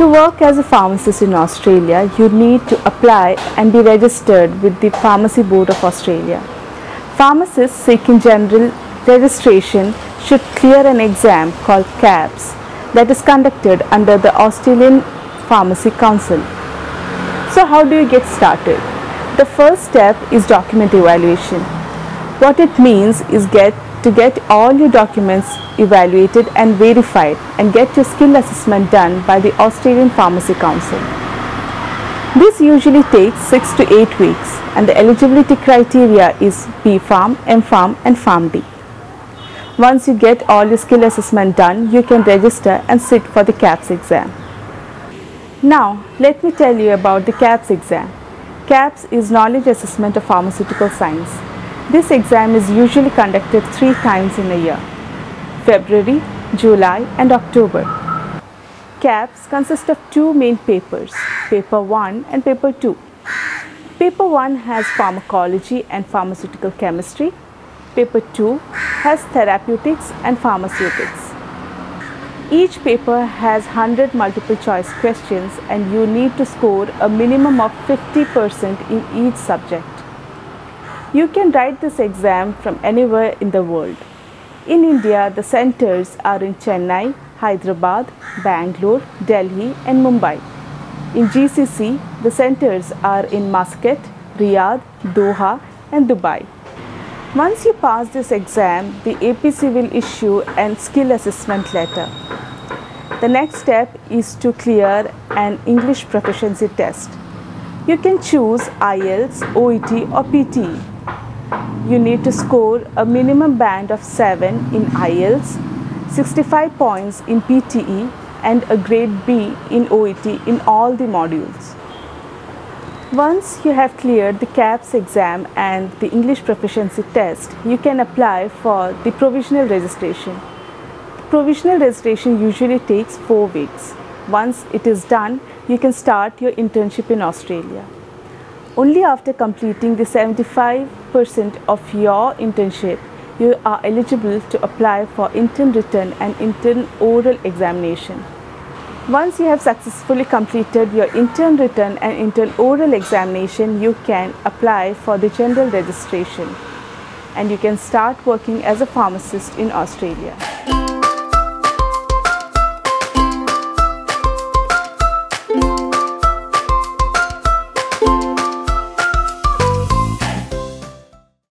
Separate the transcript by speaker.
Speaker 1: To work as a pharmacist in Australia, you need to apply and be registered with the Pharmacy Board of Australia. Pharmacists seeking general registration should clear an exam called KAPS that is conducted under the Australian Pharmacy Council. So how do you get started? The first step is document evaluation. What it means is get to get all your documents evaluated and verified and get your skill assessment done by the Australian Pharmacy Council. This usually takes 6 to 8 weeks and the eligibility criteria is B.Pharm, M.Pharm and PharmD. Once you get all your skill assessment done, you can register and sit for the KAPS exam. Now, let me tell you about the KAPS exam. KAPS is Knowledge Assessment of Pharmaceutical Science. This exam is usually conducted three times in a year February, July, and October. KAPS consists of two main papers, Paper 1 and Paper 2. Paper 1 has pharmacology and pharmaceutical chemistry. Paper 2 has therapeutics and pharmaceutics. Each paper has 100 multiple choice questions and you need to score a minimum of 50% in each subject. You can write this exam from anywhere in the world. In India, the centers are in Chennai, Hyderabad, Bangalore, Delhi and Mumbai. In GCC, the centers are in Muscat, Riyadh, Doha and Dubai. Once you pass this exam, the APC will issue an skill assessment letter. The next step is to clear an English proficiency test. You can choose IELTS, OET or PTE you need to score a minimum band of 7 in IELTS, 65 points in PTE and a grade B in OET in all the modules. Once you have cleared the KAPS exam and the English proficiency test, you can apply for the provisional registration. The provisional registration usually takes 4 weeks. Once it is done, you can start your internship in Australia. Only after completing the 75% of your internship, you are eligible to apply for intern written and intern oral examination. Once you have successfully completed your intern written and intern oral examination, you can apply for the general registration and you can start working as a pharmacist in Australia.